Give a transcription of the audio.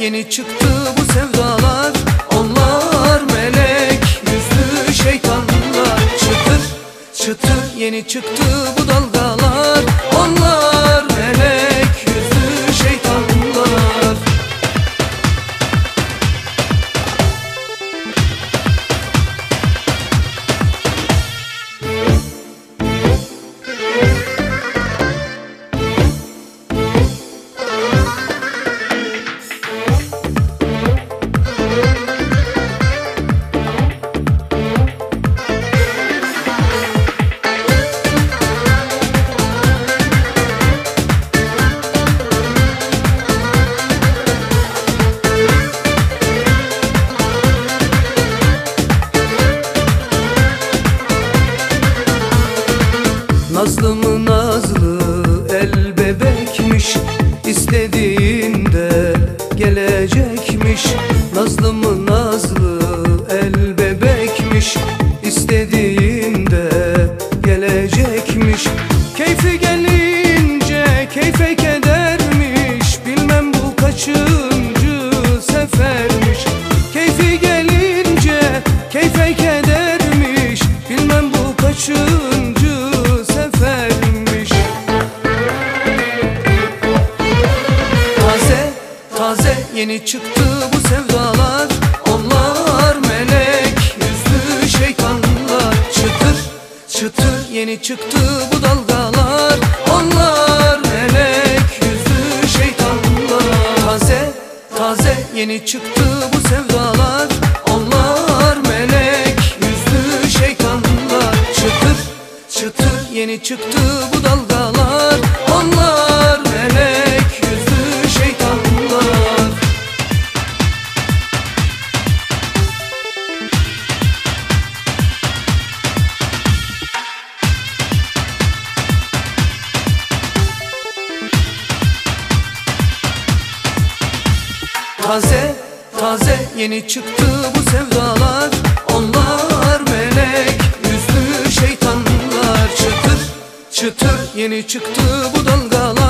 yeni çıktı bu sevdalar. Onlar melek yüzlü şeytanlar. Çıtır çıtır yeni çıktı bu dalgalar İstediğinde gelecekmiş. Nazlı taze yeni çıktı bu sevdalar. Onlar melek yüzlü şeytanlar. Çıtır çıtır yeni çıktı bu dalgalar. Onlar melek yüzlü şeytanlar. Taze taze yeni çıktı bu sevdalar. Onlar melek yüzlü şeytanlar. Çıtır çıtır yeni çıktı bu dalgalar Taze taze yeni çıktı bu sevdalar. Onlar melek yüzlü şeytanlar. Çıtır çıtır yeni çıktı bu dalgalar